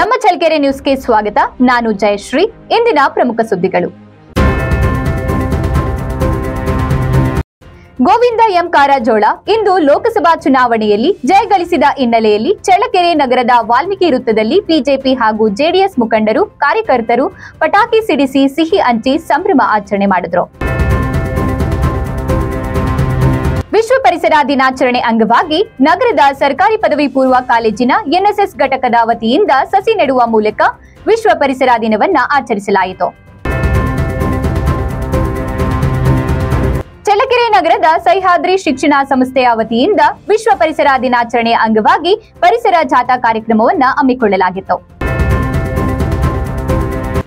ನಮ್ಮ ನ್ಯೂಸ್ ನ್ಯೂಸ್ಗೆ ಸ್ವಾಗತ. ನಾನು ಜಯಶ್ರೀ. ಇಂದಿನ ಪ್ರಮುಖ ಸುದ್ದಿಗಳು. ಗೋವಿಂದ ಎಂ ಕಾರಜೋಳ ಇಂದು ಲೋಕಸಭಾ ಚುನಾವಣೆಯಲ್ಲಿ ಜಯಗಳಿಸಿದ ಹಿನ್ನೆಲೆಯಲ್ಲಿ ಚಳ್ಳಕೆರೆ ನಗರದ ವಾಲ್ಮೀಕಿ ವೃತ್ತದಲ್ಲಿ ಬಿಜೆಪಿ ಹಾಗೂ ಜೆಡಿಎಸ್ ಮುಖಂಡರು, ಕಾರ್ಯಕರ್ತರು ಪಟಾಕಿ ಸಿಡಿಸಿ ಸಿಹಿ ಹಂಚಿ ಸಂಭ್ರಮ ಆಚರಣೆ ಮಾಡಿದ್ರು. ವಿಶ್ವ ಪರಿಸರ ದಿನಾಚರಣೆ ಅಂಗವಾಗಿ ನಗರದ ಸರ್ಕಾರಿ ಪದವಿ ಪೂರ್ವ ಕಾಲೇಜಿನ ಎನ್ಎಸ್ಎಸ್ ಘಟಕದ ವತಿಯಿಂದ ಸಸಿ ನೆಡುವ ಮೂಲಕ ವಿಶ್ವ ಪರಿಸರ ದಿನವನ್ನ ಆಚರಿಸಲಾಯಿತು. ಚಳ್ಳಕೆರೆ ನಗರದ ಸಹ್ಯಾದ್ರಿ ಶಿಕ್ಷಣ ಸಂಸ್ಥೆಯ ವತಿಯಿಂದ ವಿಶ್ವ ಪರಿಸರ ದಿನಾಚರಣೆ ಅಂಗವಾಗಿ ಪರಿಸರ ಜಾಥಾ ಕಾರ್ಯಕ್ರಮವನ್ನ ಹಮ್ಮಿಕೊಳ್ಳಲಾಗಿತ್ತು.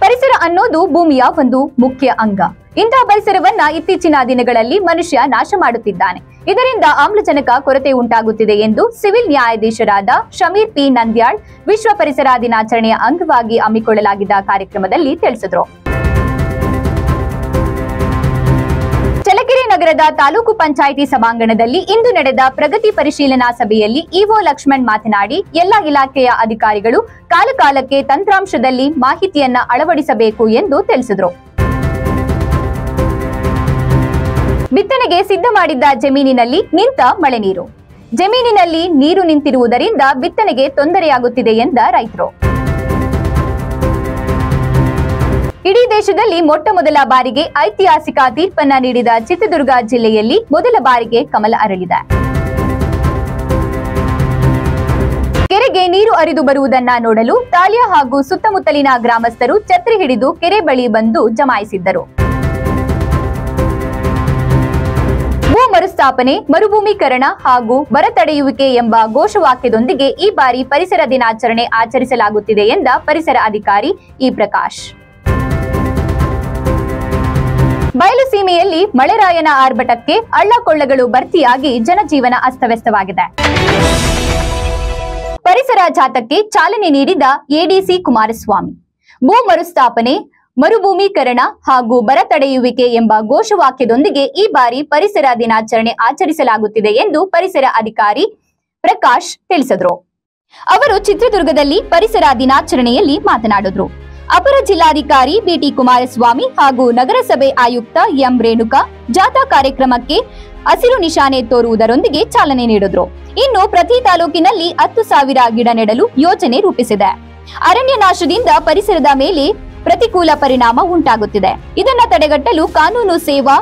ಪರಿಸರ ಅನ್ನೋದು ಭೂಮಿಯ ಒಂದು ಮುಖ್ಯ ಅಂಗ. ಇಂತಹ ಪರಿಸರವನ್ನ ಇತ್ತೀಚಿನ ದಿನಗಳಲ್ಲಿ ಮನುಷ್ಯ ನಾಶ ಮಾಡುತ್ತಿದ್ದಾನೆ. ಇದರಿಂದ ಆಮ್ಲಜನಕ ಕೊರತೆ ಉಂಟಾಗುತ್ತಿದೆ ಎಂದು ಸಿವಿಲ್ ನ್ಯಾಯಾಧೀಶರಾದ ಶಮೀರ್ ಪಿ. ನಂದ್ಯಾಳ್ ವಿಶ್ವ ಪರಿಸರ ದಿನಾಚರಣೆಯ ಅಂಗವಾಗಿ ಹಮ್ಮಿಕೊಳ್ಳಲಾಗಿದ್ದ ಕಾರ್ಯಕ್ರಮದಲ್ಲಿ ತಿಳಿಸಿದರು. ಚಳ್ಳಕೆರೆ ನಗರದ ತಾಲೂಕು ಪಂಚಾಯಿತಿ ಸಭಾಂಗಣದಲ್ಲಿ ಇಂದು ನಡೆದ ಪ್ರಗತಿ ಪರಿಶೀಲನಾ ಸಭೆಯಲ್ಲಿ ಇಒ ಲಕ್ಷ್ಮಣ್ ಮಾತನಾಡಿ, ಎಲ್ಲಾ ಇಲಾಖೆಯ ಅಧಿಕಾರಿಗಳು ಕಾಲಕಾಲಕ್ಕೆ ತಂತ್ರಾಂಶದಲ್ಲಿ ಮಾಹಿತಿಯನ್ನ ಅಳವಡಿಸಬೇಕು ಎಂದು ತಿಳಿಸಿದರು. ಬಿತ್ತನೆಗೆ ಸಿದ್ಧ ಮಾಡಿದ್ದ ಜಮೀನಿನಲ್ಲಿ ನಿಂತ ಮಳೆ ನೀರು. ಜಮೀನಿನಲ್ಲಿ ನೀರು ನಿಂತಿರುವುದರಿಂದ ಬಿತ್ತನೆಗೆ ತೊಂದರೆಯಾಗುತ್ತಿದೆ ಎಂದ ರೈತರು. ಇಡೀ ದೇಶದಲ್ಲಿ ಮೊಟ್ಟ ಮೊದಲ ಬಾರಿಗೆ ಐತಿಹಾಸಿಕ ತೀರ್ಪನ್ನ ನೀಡಿದ ಚಿತ್ರದುರ್ಗ ಜಿಲ್ಲೆಯಲ್ಲಿ ಮೊದಲ ಬಾರಿಗೆ ಕಮಲ ಅರಳಿದೆ. ಕೆರೆಗೆ ನೀರು ಅರಿದು ಬರುವುದನ್ನ ನೋಡಲು ತಾಳ್ಯ ಹಾಗೂ ಸುತ್ತಮುತ್ತಲಿನ ಗ್ರಾಮಸ್ಥರು ಛತ್ರಿ ಹಿಡಿದು ಕೆರೆ ಬಳಿ ಬಂದು ಜಮಾಯಿಸಿದ್ದರು. ಮರುಸ್ಥಾಪನೆ, ಮರುಭೂಮೀಕರಣ ಹಾಗೂ ಬರ ತಡೆಯುವಿಕೆ ಎಂಬ ಘೋಷವಾಕ್ಯದೊಂದಿಗೆ ಈ ಬಾರಿ ಪರಿಸರ ದಿನಾಚರಣೆ ಆಚರಿಸಲಾಗುತ್ತಿದೆ ಎಂದ ಪರಿಸರ ಅಧಿಕಾರಿ ಇ ಪ್ರಕಾಶ್. ಬಯಲು ಸೀಮೆಯಲ್ಲಿ ಮಳೆರಾಯನ ಆರ್ಭಟಕ್ಕೆ ಅಳ್ಳಕೊಳ್ಳಗಳು ಭರ್ತಿಯಾಗಿ ಜನಜೀವನ ಅಸ್ತವ್ಯಸ್ತವಾಗಿದೆ. ಪರಿಸರ ಜಾತಕ್ಕೆ ಚಾಲನೆ ನೀಡಿದ ಎಡಿಸಿ ಕುಮಾರಸ್ವಾಮಿ. ಭೂ ಮರುಸ್ಥಾಪನೆ ಮರುಭೂಮೀಕರಣ ಹಾಗೂ ಬರ ತಡೆಯುವಿಕೆ ಎಂಬ ಘೋಷವಾಕ್ಯದೊಂದಿಗೆ ಈ ಬಾರಿ ಪರಿಸರ ದಿನಾಚರಣೆ ಆಚರಿಸಲಾಗುತ್ತಿದೆ ಎಂದು ಪರಿಸರ ಅಧಿಕಾರಿ ಪ್ರಕಾಶ್ ತಿಳಿಸಿದರು. ಅವರು ಚಿತ್ರದುರ್ಗದಲ್ಲಿ ಪರಿಸರ ದಿನಾಚರಣೆಯಲ್ಲಿ ಮಾತನಾಡಿದ್ರು. ಅಪರ ಜಿಲ್ಲಾಧಿಕಾರಿ ಬಿಟಿ ಕುಮಾರಸ್ವಾಮಿ ಹಾಗೂ ನಗರಸಭೆ ಆಯುಕ್ತ ಎಂ ರೇಣುಕಾ ಜಾಥಾ ಕಾರ್ಯಕ್ರಮಕ್ಕೆ ಹಸಿರು ನಿಶಾನೆ ತೋರುವುದರೊಂದಿಗೆ ಚಾಲನೆ ನೀಡಿದ್ರು. ಇನ್ನು ಪ್ರತಿ ತಾಲೂಕಿನಲ್ಲಿ ಹತ್ತು ಸಾವಿರ ಗಿಡ ನೆಡಲು ಯೋಜನೆ ರೂಪಿಸಿದೆ. ಅರಣ್ಯ ನಾಶದಿಂದ ಪರಿಸರದ ಮೇಲೆ ಪ್ರತಿಕೂಲ ಪರಿಣಾಮ ಉಂಟಾಗುತ್ತಿದೆ. ಇದನ್ನು ತಡೆಗಟ್ಟಲು ಕಾನೂನು ಸೇವಾ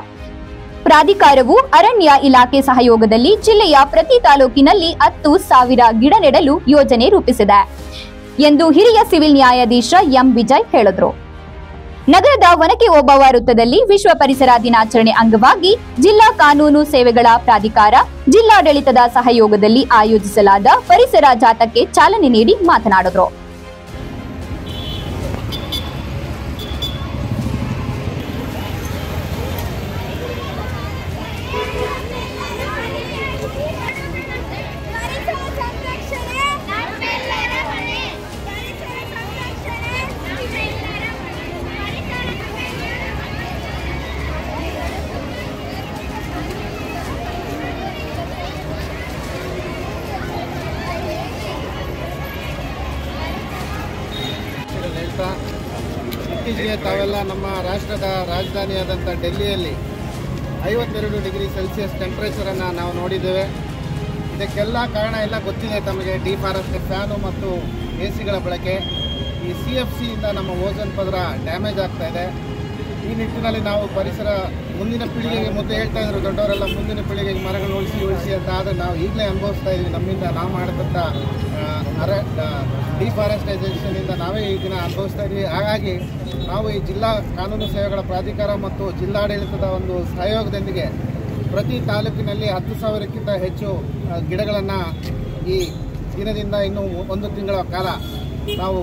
ಪ್ರಾಧಿಕಾರವು ಅರಣ್ಯ ಇಲಾಖೆ ಸಹಯೋಗದಲ್ಲಿ ಜಿಲ್ಲೆಯ ಪ್ರತಿ ತಾಲೂಕಿನಲ್ಲಿ ಹತ್ತು ಸಾವಿರ ಗಿಡ ನೆಡಲು ಯೋಜನೆ ರೂಪಿಸಿದೆ ಎಂದು ಹಿರಿಯ ಸಿವಿಲ್ ನ್ಯಾಯಾಧೀಶ ಎಂ ವಿಜಯ್ ಹೇಳಿದ್ರು. ನಗರದ ಒನಕೆ ಓಬವ್ವ ವೃತ್ತದಲ್ಲಿ ವಿಶ್ವ ಪರಿಸರ ದಿನಾಚರಣೆ ಅಂಗವಾಗಿ ಜಿಲ್ಲಾ ಕಾನೂನು ಸೇವೆಗಳ ಪ್ರಾಧಿಕಾರ ಜಿಲ್ಲಾಡಳಿತದ ಸಹಯೋಗದಲ್ಲಿ ಆಯೋಜಿಸಲಾದ ಪರಿಸರ ಜಾಥಾಕ್ಕೆ ಚಾಲನೆ ನೀಡಿ ಮಾತನಾಡಿದ್ರು. ಇತ್ತೀಚೆಗೆ ತಾವೆಲ್ಲ ನಮ್ಮ ರಾಷ್ಟ್ರದ ರಾಜಧಾನಿಯಾದಂಥ ಡೆಲ್ಲಿಯಲ್ಲಿ ಐವತ್ತೆರಡು ಡಿಗ್ರಿ ಸೆಲ್ಸಿಯಸ್ ಟೆಂಪ್ರೇಚರನ್ನು ನಾವು ನೋಡಿದ್ದೇವೆ. ಇದಕ್ಕೆಲ್ಲ ಕಾರಣ ಎಲ್ಲ ಗೊತ್ತಿದೆ ತಮಗೆ. ಡಿಫಾರೆಸ್ಟ್ ಫ್ಯಾನು ಮತ್ತು ಎ ಸಿಗಳ ಬಳಕೆ. ಈ ಸಿ ಎಫ್ ಸಿಯಿಂದ ನಮ್ಮ ಓಜನ್ ಪದರ ಡ್ಯಾಮೇಜ್ ಆಗ್ತಾ ಇದೆ. ಈ ನಿಟ್ಟಿನಲ್ಲಿ ನಾವು ಪರಿಸರ ಮುಂದಿನ ಪೀಳಿಗೆಗೆ ಮೊದಲು ಹೇಳ್ತಾ ಇದ್ರು, ದೊಡ್ಡವರೆಲ್ಲ ಮುಂದಿನ ಪೀಳಿಗೆಗೆ ಮರಗಳು ಉಳಿಸಿ ಉಳಿಸಿ ಅಂತ. ಆದರೆ ನಾವು ಈಗಲೇ ಅನುಭವಿಸ್ತಾ ಇದ್ವಿ, ನಮ್ಮಿಂದ ನಾವು ಮಾಡಿದಂಥ ಅರ ಡಿಫಾರೆಸ್ಟೈಸೇಷನಿಂದ ನಾವೇ ಈ ದಿನ ಅನುಭವಿಸ್ತಾ ಇದ್ದೀವಿ ಹಾಗಾಗಿ ನಾವು ಈ ಜಿಲ್ಲಾ ಕಾನೂನು ಸೇವೆಗಳ ಪ್ರಾಧಿಕಾರ ಮತ್ತು ಜಿಲ್ಲಾಡಳಿತದ ಒಂದು ಸಹಯೋಗದೊಂದಿಗೆ ಪ್ರತಿ ತಾಲೂಕಿನಲ್ಲಿ ಹತ್ತು ಸಾವಿರಕ್ಕಿಂತ ಹೆಚ್ಚು ಗಿಡಗಳನ್ನು ಈ ದಿನದಿಂದ ಇನ್ನು ಒಂದು ತಿಂಗಳ ಕಾಲ ನಾವು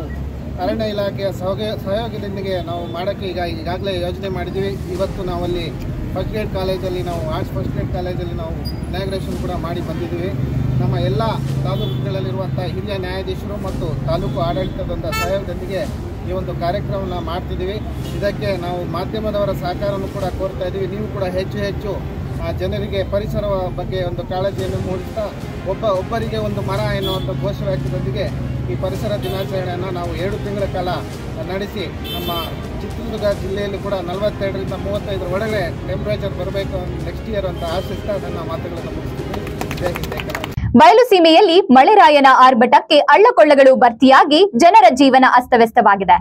ಅರಣ್ಯ ಇಲಾಖೆಯ ಸಹಯೋಗ ಸಹಯೋಗದೊಂದಿಗೆ ನಾವು ಮಾಡೋಕ್ಕೆ ಈಗ ಈಗಾಗಲೇ ಯೋಜನೆ ಮಾಡಿದ್ದೀವಿ. ಇವತ್ತು ನಾವಲ್ಲಿ ಫಸ್ಟ್ ಗ್ರೇಡ್ ಕಾಲೇಜಲ್ಲಿ ನಾವು ಆರ್ಟ್ಸ್ ಫಸ್ಟ್ ಗ್ರೇಡ್ ಕಾಲೇಜಲ್ಲಿ ನಾವು ಇನಾಗ್ರೇಷನ್ ಕೂಡ ಮಾಡಿ ಬಂದಿದ್ದೀವಿ. ನಮ್ಮ ಎಲ್ಲ ತಾಲೂಕುಗಳಲ್ಲಿರುವಂಥ ಹಿರಿಯ ನ್ಯಾಯಾಧೀಶರು ಮತ್ತು ತಾಲೂಕು ಆಡಳಿತದಂಥ ಸಹಯೋಗದೊಂದಿಗೆ ಈ ಒಂದು ಕಾರ್ಯಕ್ರಮವನ್ನು ಮಾಡ್ತಿದ್ದೀವಿ. ಇದಕ್ಕೆ ನಾವು ಮಾಧ್ಯಮದವರ ಸಹಕಾರವನ್ನು ಕೂಡ ಕೋರ್ತಾ ಇದ್ದೀವಿ. ನೀವು ಕೂಡ ಹೆಚ್ಚು ಹೆಚ್ಚು ಆ ಜನರಿಗೆ ಪರಿಸರ ಬಗ್ಗೆ ಒಂದು ಕಾಳಜಿಯನ್ನು ಮೂಡಿಸ್ತಾ, ಒಬ್ಬ, ಒಬ್ಬರಿಗೆ ಒಂದು ಮರ ಎನ್ನುವಂಥ ಘೋಷವಾಕ್ಯದೊಂದಿಗೆ ಈ ಪರಿಸರ ದಿನಾಚರಣೆಯನ್ನು ನಾವು ಎರಡು ತಿಂಗಳ ಕಾಲ ನಡೆಸಿ ನಮ್ಮ ಚಿತ್ರದುರ್ಗ ಜಿಲ್ಲೆಯಲ್ಲಿ ಕೂಡ ನಲವತ್ತೆರಡರಿಂದ ಮೂವತ್ತೈದರ ಒಳಗೆ ಟೆಂಪರೇಚರ್ ಬರಬೇಕು ನೆಕ್ಸ್ಟ್ ಇಯರ್ ಅಂತ ಆಶಿಸ್ತಾ ನನ್ನ ಮಾತುಗಳನ್ನು ಮುಗಿಸ್ತೀನಿ ಜೈ ಹಿಂದ್, ಜೈ ಬಯಲು ಸೀಮೆಯಲ್ಲಿ ಮಳೆರಾಯನ ಆರ್ಭಟಕ್ಕೆ ಅಳ್ಳಕೊಳ್ಳಗಳು ಭರ್ತಿಯಾಗಿ ಜನರ ಜೀವನ ಅಸ್ತವ್ಯಸ್ತವಾಗಿದೆ.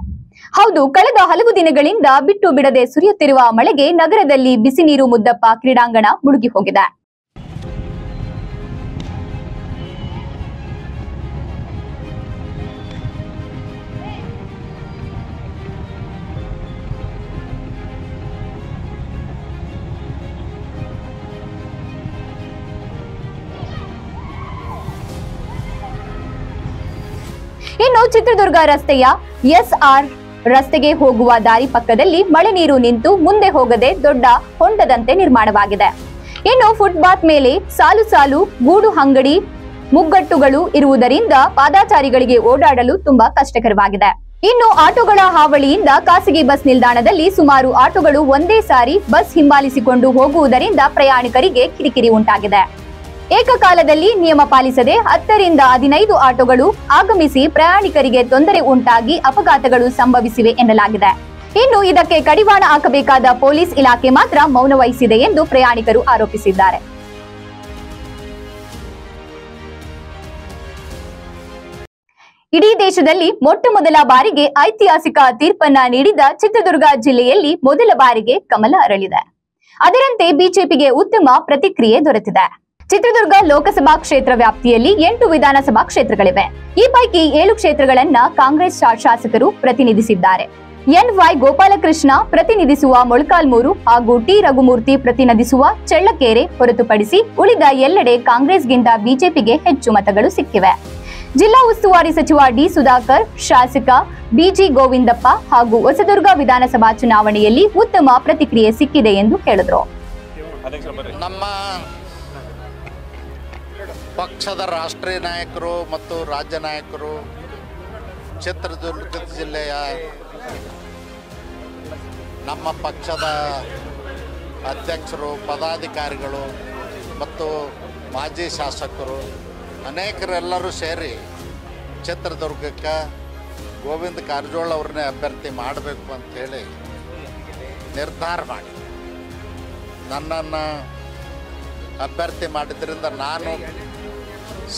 ಹೌದು, ಕಳೆದ ಹಲವು ದಿನಗಳಿಂದ ಬಿಟ್ಟು ಬಿಡದೆ ಸುರಿಯುತ್ತಿರುವ ಮಳೆಗೆ ನಗರದಲ್ಲಿ ಬಿಸಿ ನೀರು ಮುದ್ದಪ್ಪ ಕ್ರೀಡಾಂಗಣ ಮುಳುಗಿ ಹೋಗಿದೆ. ಇನ್ನು ಚಿತ್ರದುರ್ಗ ರಸ್ತೆಯ ಎಸ್ ಆರ್ ರಸ್ತೆಗೆ ಹೋಗುವ ದಾರಿ ಪಕ್ಕದಲ್ಲಿ ಮಳೆ ನೀರು ನಿಂತು ಮುಂದೆ ಹೋಗದೆ ದೊಡ್ಡ ಹೊಂಡದಂತೆ ನಿರ್ಮಾಣವಾಗಿದೆ. ಇನ್ನು ಫುಟ್ಪಾತ್ ಮೇಲೆ ಸಾಲು ಸಾಲು ಗೂಡು ಅಂಗಡಿ ಮುಗ್ಗಟ್ಟುಗಳು ಇರುವುದರಿಂದ ಪಾದಾಚಾರಿಗಳಿಗೆ ಓಡಾಡಲು ತುಂಬಾ ಕಷ್ಟಕರವಾಗಿದೆ. ಇನ್ನು ಆಟೋಗಳ ಹಾವಳಿಯಿಂದ ಖಾಸಗಿ ಬಸ್ ನಿಲ್ದಾಣದಲ್ಲಿ ಸುಮಾರು ಆಟೋಗಳು ಒಂದೇ ಸಾರಿ ಬಸ್ ಹಿಂಬಾಲಿಸಿಕೊಂಡು ಹೋಗುವುದರಿಂದ ಪ್ರಯಾಣಿಕರಿಗೆ ಕಿರಿಕಿರಿ ಉಂಟಾಗಿದೆ. ಏಕಕಾಲದಲ್ಲಿ ನಿಯಮ ಪಾಲಿಸದೆ ಹತ್ತರಿಂದ ಹದಿನೈದು ಆಟೋಗಳು ಆಗಮಿಸಿ ಪ್ರಯಾಣಿಕರಿಗೆ ತೊಂದರೆ ಉಂಟಾಗಿ ಅಪಘಾತಗಳು ಸಂಭವಿಸಿವೆ ಎನ್ನಲಾಗಿದೆ. ಇನ್ನು ಇದಕ್ಕೆ ಕಡಿವಾಣ ಹಾಕಬೇಕಾದ ಪೊಲೀಸ್ ಇಲಾಖೆ ಮಾತ್ರ ಮೌನ ವಹಿಸಿದೆ ಎಂದು ಪ್ರಯಾಣಿಕರು ಆರೋಪಿಸಿದ್ದಾರೆ. ಇಡೀ ದೇಶದಲ್ಲಿ ಮೊಟ್ಟ ಮೊದಲ ಬಾರಿಗೆ ಐತಿಹಾಸಿಕ ತೀರ್ಪನ್ನ ನೀಡಿದ ಚಿತ್ರದುರ್ಗ ಜಿಲ್ಲೆಯಲ್ಲಿ ಮೊದಲ ಬಾರಿಗೆ ಕಮಲ ಅರಳಿದೆ. ಅದರಂತೆ ಬಿಜೆಪಿಗೆ ಉತ್ತಮ ಪ್ರತಿಕ್ರಿಯೆ ದೊರೆತಿದೆ. ಚಿತ್ರದುರ್ಗ ಲೋಕಸಭಾ ಕ್ಷೇತ್ರ ವ್ಯಾಪ್ತಿಯಲ್ಲಿ ಎಂಟು ವಿಧಾನಸಭಾ ಕ್ಷೇತ್ರಗಳಿವೆ. ಈ ಪೈಕಿ ಏಳು ಕ್ಷೇತ್ರಗಳನ್ನ ಕಾಂಗ್ರೆಸ್ ಶಾ- ಶಾಸಕರು ಪ್ರತಿನಿಧಿಸಿದ್ದಾರೆ. ಎನ್ ವೈ ಗೋಪಾಲಕೃಷ್ಣ ಪ್ರತಿನಿಧಿಸುವ ಮೊಳಕಾಲ್ಮೂರು ಹಾಗೂ ಟಿ. ರಘುಮೂರ್ತಿ ಪ್ರತಿನಿಧಿಸುವ ಚಳ್ಳಕೆರೆ ಹೊರತುಪಡಿಸಿ ಉಳಿದ ಎಲ್ಲೆಡೆ ಕಾಂಗ್ರೆಸ್ಗಿಂತ ಬಿಜೆಪಿಗೆ ಹೆಚ್ಚು ಮತಗಳು ಸಿಕ್ಕಿವೆ. ಜಿಲ್ಲಾ ಉಸ್ತುವಾರಿ ಸಚಿವ ಡಿ. ಸುಧಾಕರ್ ಶಾಸಕ ಬಿಜಿ ಗೋವಿಂದಪ್ಪ ಹಾಗೂ ಹೊಸದುರ್ಗ ವಿಧಾನಸಭಾ ಚುನಾವಣೆಯಲ್ಲಿ ಉತ್ತಮ ಪ್ರತಿಕ್ರಿಯೆ ಸಿಕ್ಕಿದೆ ಎಂದು ಹೇಳಿದರು ನಮ್ಮ ಪಕ್ಷದ ರಾಷ್ಟ್ರೀಯ ನಾಯಕರು ಮತ್ತು ರಾಜ್ಯ ನಾಯಕರು ಚಿತ್ರದುರ್ಗ ಜಿಲ್ಲೆಯ ನಮ್ಮ ಪಕ್ಷದ ಅಧ್ಯಕ್ಷರು, ಪದಾಧಿಕಾರಿಗಳು ಮತ್ತು ಮಾಜಿ ಶಾಸಕರು, ಅನೇಕರೆಲ್ಲರೂ ಸೇರಿ ಚಿತ್ರದುರ್ಗಕ್ಕೆ ಗೋವಿಂದ ಕಾರಜೋಳ ಅವ್ರನ್ನೇ ಅಭ್ಯರ್ಥಿ ಮಾಡಬೇಕು ಅಂಥೇಳಿ ನಿರ್ಧಾರ ಮಾಡಿ ನನ್ನನ್ನು ಅಭ್ಯರ್ಥಿ ಮಾಡಿದ್ರಿಂದ ನಾನು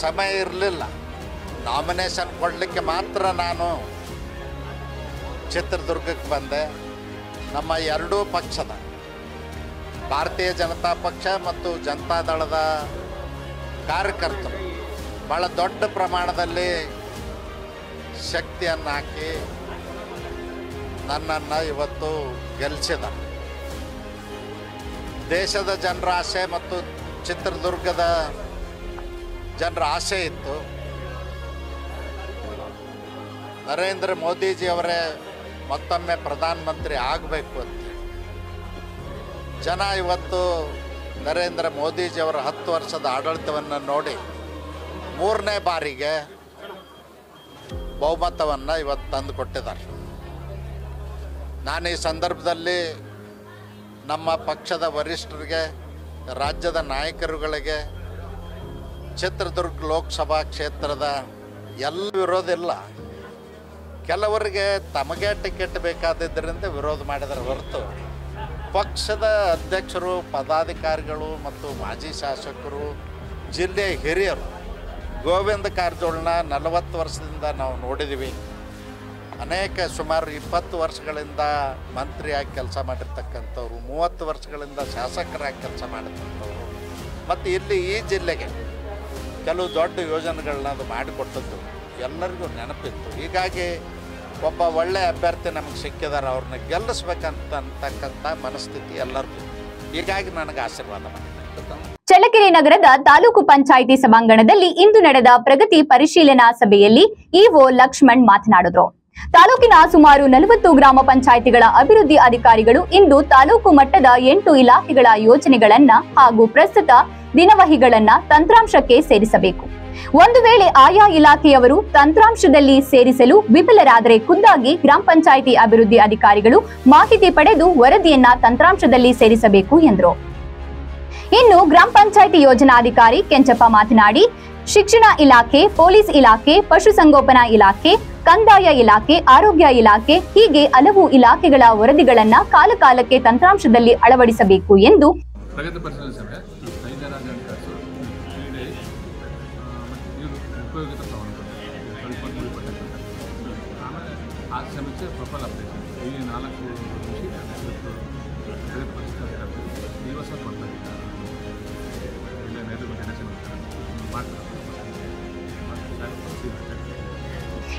ಸಮಯ ಇರಲಿಲ್ಲ. ನಾಮಿನೇಷನ್ ಕೊಡಲಿಕ್ಕೆ ಮಾತ್ರ ನಾನು ಚಿತ್ರದುರ್ಗಕ್ಕೆ ಬಂದೆ. ನಮ್ಮ ಎರಡೂ ಪಕ್ಷದ, ಭಾರತೀಯ ಜನತಾ ಪಕ್ಷ ಮತ್ತು ಜನತಾದಳದ ಕಾರ್ಯಕರ್ತರು ಭಾಳ ದೊಡ್ಡ ಪ್ರಮಾಣದಲ್ಲಿ ಶಕ್ತಿಯನ್ನು ಹಾಕಿ ನನ್ನನ್ನು ಇವತ್ತು ಗೆಲ್ಲಿಸಿದ ದೇಶದ ಜನರ ಆಸೆ ಮತ್ತು ಚಿತ್ರದುರ್ಗದ ಜನರ ಆಸೆ ಇತ್ತು. ನರೇಂದ್ರ ಮೋದಿಜಿಯವರೇ ಮತ್ತೊಮ್ಮೆ ಪ್ರಧಾನಮಂತ್ರಿ ಆಗಬೇಕು ಅಂತ ಜನ ಇವತ್ತು ನರೇಂದ್ರ ಮೋದಿಜಿಯವರ ಹತ್ತು ವರ್ಷದ ಆಡಳಿತವನ್ನು ನೋಡಿ ಮೂರನೇ ಬಾರಿಗೆ ಬಹುಮತವನ್ನು ಇವತ್ತು ತಂದು ಕೊಟ್ಟಿದ್ದಾರೆ. ನಾನು ಈ ಸಂದರ್ಭದಲ್ಲಿ ನಮ್ಮ ಪಕ್ಷದ ವರಿಷ್ಠರಿಗೆ, ರಾಜ್ಯದ ನಾಯಕರುಗಳಿಗೆ ಚಿತ್ರದುರ್ಗ ಲೋಕಸಭಾ ಕ್ಷೇತ್ರದ ಎಲ್ಲ ವಿರೋಧ ಇಲ್ಲ. ಕೆಲವರಿಗೆ ತಮಗೆ ಟಿಕೆಟ್ ಬೇಕಾದಿದ್ದರಿಂದ ವಿರೋಧ ಮಾಡಿದರೆ ಹೊರತು ಪಕ್ಷದ ಅಧ್ಯಕ್ಷರು, ಪದಾಧಿಕಾರಿಗಳು ಮತ್ತು ಮಾಜಿ ಶಾಸಕರು ಜಿಲ್ಲೆಯ ಹಿರಿಯರು, ಗೋವಿಂದ ಕಾರಜೋಳನ ನಲವತ್ತು ವರ್ಷದಿಂದ ನಾವು ನೋಡಿದ್ದೀವಿ. ಅನೇಕ ಸುಮಾರು ಇಪ್ಪತ್ತು ವರ್ಷಗಳಿಂದ ಮಂತ್ರಿಯಾಗಿ ಕೆಲಸ ಮಾಡಿರ್ತಕ್ಕಂಥವ್ರು, ಮೂವತ್ತು ವರ್ಷಗಳಿಂದ ಶಾಸಕರಾಗಿ ಕೆಲಸ ಮಾಡಿರ್ತಕ್ಕಂಥವ್ರು. ಮತ್ತು ಇಲ್ಲಿ ಈ ಜಿಲ್ಲೆಗೆ ಕೆಲವು ದೊಡ್ಡ ಯೋಜನೆಗಳನ್ನ ಅದು ಮಾಡಿಕೊಟ್ಟದ್ದು ಎಲ್ಲರಿಗೂ ನೆನಪಿತ್ತು. ಹೀಗಾಗಿ ಒಬ್ಬ ಒಳ್ಳೆ ಅಭ್ಯರ್ಥಿ ನಮಗೆ ಸಿಕ್ಕಿದ್ದಾರೆ ಅವ್ರನ್ನ ಗೆಲ್ಲಿಸ್ಬೇಕಂತ ಅಂತಕ್ಕಂಥ ಮನಸ್ಥಿತಿ ಎಲ್ಲರಿಗೂ. ಹೀಗಾಗಿ ನನಗೆ ಆಶೀರ್ವಾದ ಚಳ್ಳಕೆರೆ ನಗರದ ತಾಲೂಕು ಪಂಚಾಯಿತಿ ಸಭಾಂಗಣದಲ್ಲಿ ಇಂದು ನಡೆದ ಪ್ರಗತಿ ಪರಿಶೀಲನಾ ಸಭೆಯಲ್ಲಿ ಇಒ ಲಕ್ಷ್ಮಣ್ ಮಾತನಾಡಿದ್ರು. ತಾಲೂಕಿನ ಸುಮಾರು ನಲವತ್ತು ಗ್ರಾಮ ಪಂಚಾಯಿತಿಗಳ ಅಭಿವೃದ್ಧಿ ಅಧಿಕಾರಿಗಳು ಇಂದು ತಾಲೂಕು ಮಟ್ಟದ ಎಂಟು ಇಲಾಖೆಗಳ ಯೋಜನೆಗಳನ್ನ ಹಾಗೂ ಪ್ರಸ್ತುತ ದಿನವಹಿಗಳನ್ನ ತಂತ್ರಾಂಶಕ್ಕೆ ಸೇರಿಸಬೇಕು. ಒಂದು ವೇಳೆ ಆಯಾ ಇಲಾಖೆಯವರು ತಂತ್ರಾಂಶದಲ್ಲಿ ಸೇರಿಸಲು ವಿಫಲರಾದರೆ ಖುದ್ದಾಗಿ ಗ್ರಾಮ ಪಂಚಾಯಿತಿ ಅಭಿವೃದ್ಧಿ ಅಧಿಕಾರಿಗಳು ಮಾಹಿತಿ ಪಡೆದು ವರದಿಯನ್ನ ತಂತ್ರಾಂಶದಲ್ಲಿ ಸೇರಿಸಬೇಕು ಎಂದರು. ಇನ್ನು ಗ್ರಾಮ ಪಂಚಾಯಿತಿ ಯೋಜನಾಧಿಕಾರಿ ಕೆಂಚಪ್ಪ ಮಾತನಾಡಿ, ಶಿಕ್ಷಣ ಇಲಾಖೆ, ಪೊಲೀಸ್ ಇಲಾಖೆ ಪಶುಸಂಗೋಪನಾ ಇಲಾಖೆ, ಕಂದಾಯ ಇಲಾಖೆ, ಆರೋಗ್ಯ ಇಲಾಖೆ ಹೀಗೆ ಹಲವು ಇಲಾಖೆಗಳ ವರದಿಗಳನ್ನ ಕಾಲಕಾಲಕ್ಕೆ ತಂತ್ರಾಂಶದಲ್ಲಿ ಅಳವಡಿಸಬೇಕು ಎಂದು